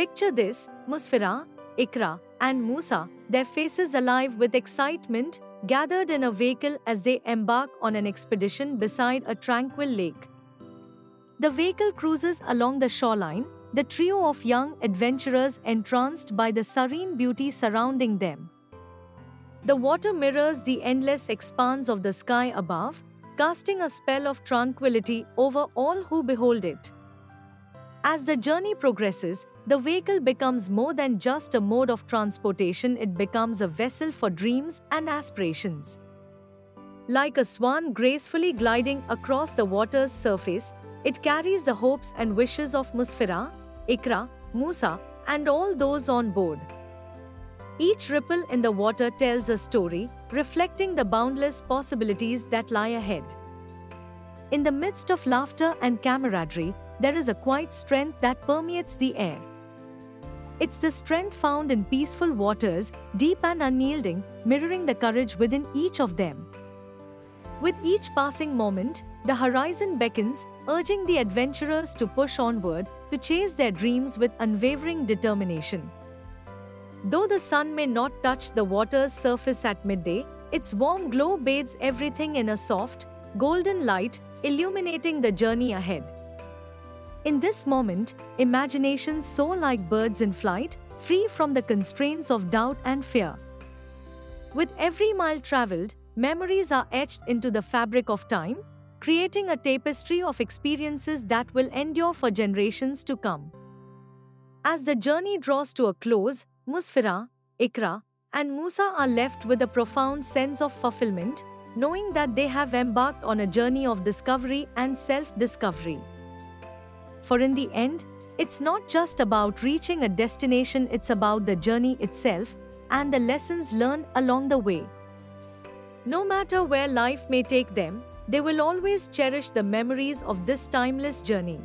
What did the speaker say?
Picture this Musfirah, Iqra, and Musa, their faces alive with excitement, gathered in a vehicle as they embark on an expedition beside a tranquil lake. The vehicle cruises along the shoreline, the trio of young adventurers entranced by the serene beauty surrounding them. The water mirrors the endless expanse of the sky above, casting a spell of tranquility over all who behold it. As the journey progresses, the vehicle becomes more than just a mode of transportation, it becomes a vessel for dreams and aspirations. Like a swan gracefully gliding across the water's surface, it carries the hopes and wishes of Musfirah, Iqra, Musa, and all those on board. Each ripple in the water tells a story, reflecting the boundless possibilities that lie ahead. In the midst of laughter and camaraderie, there is a quiet strength that permeates the air. It's the strength found in peaceful waters, deep and unyielding, mirroring the courage within each of them. With each passing moment, the horizon beckons, urging the adventurers to push onward, to chase their dreams with unwavering determination. Though the sun may not touch the water's surface at midday, its warm glow bathes everything in a soft, golden light, illuminating the journey ahead. In this moment, imaginations soar like birds in flight, free from the constraints of doubt and fear. With every mile traveled, memories are etched into the fabric of time, creating a tapestry of experiences that will endure for generations to come. As the journey draws to a close, Musfirah, Iqra, and Musa are left with a profound sense of fulfillment, knowing that they have embarked on a journey of discovery and self discovery. For in the end, it's not just about reaching a destination, it's about the journey itself and the lessons learned along the way. No matter where life may take them, they will always cherish the memories of this timeless journey.